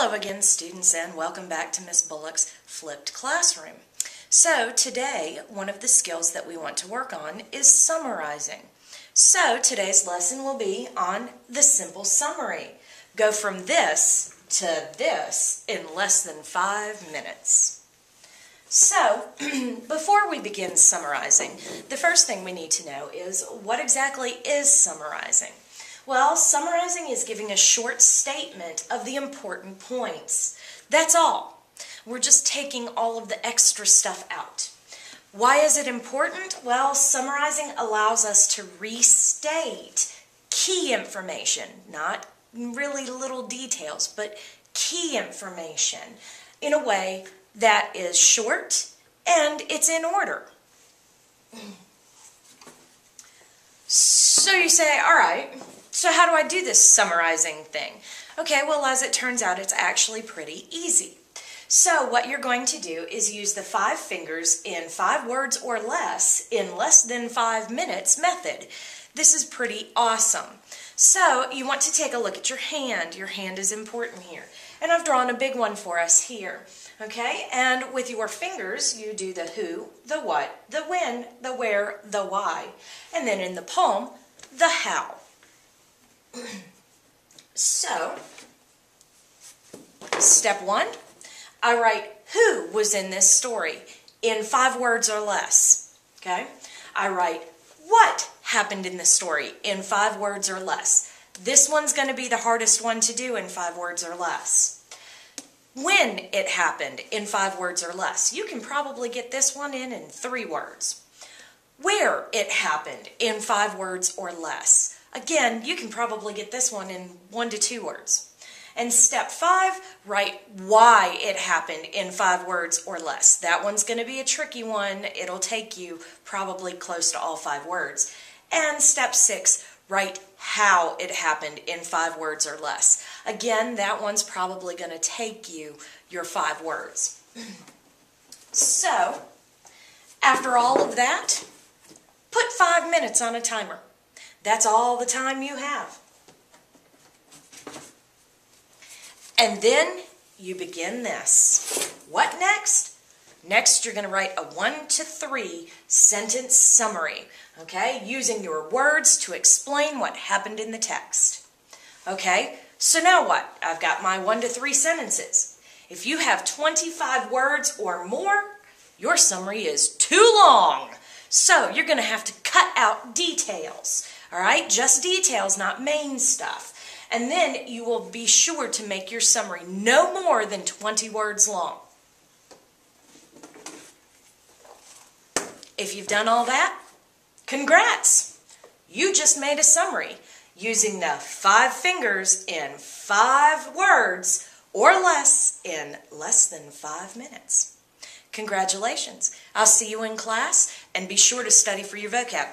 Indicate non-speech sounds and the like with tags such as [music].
Hello again, students, and welcome back to Miss Bullock's Flipped Classroom. So today, one of the skills that we want to work on is summarizing. So today's lesson will be on the simple summary. Go from this to this in less than five minutes. So, [clears throat] before we begin summarizing, the first thing we need to know is what exactly is summarizing? Well, summarizing is giving a short statement of the important points. That's all. We're just taking all of the extra stuff out. Why is it important? Well, summarizing allows us to restate key information, not really little details, but key information in a way that is short and it's in order. So you say, all right, so how do I do this summarizing thing? Okay, well, as it turns out, it's actually pretty easy. So what you're going to do is use the five fingers in five words or less in less than five minutes method. This is pretty awesome. So you want to take a look at your hand. Your hand is important here. And I've drawn a big one for us here. Okay, and with your fingers, you do the who, the what, the when, the where, the why. And then in the palm, the how so, step one, I write who was in this story in five words or less. Okay? I write what happened in the story in five words or less. This one's going to be the hardest one to do in five words or less. When it happened in five words or less. You can probably get this one in in three words. Where it happened in five words or less. Again, you can probably get this one in one to two words. And step five, write why it happened in five words or less. That one's going to be a tricky one. It'll take you probably close to all five words. And step six, write how it happened in five words or less. Again, that one's probably going to take you your five words. So, after all of that, put five minutes on a timer. That's all the time you have. And then you begin this. What next? Next, you're going to write a one to three sentence summary, okay, using your words to explain what happened in the text. Okay, so now what? I've got my one to three sentences. If you have 25 words or more, your summary is too long. So you're going to have to cut out details. All right, just details, not main stuff. And then you will be sure to make your summary no more than 20 words long. If you've done all that, congrats! You just made a summary using the five fingers in five words or less in less than five minutes. Congratulations. I'll see you in class and be sure to study for your vocab.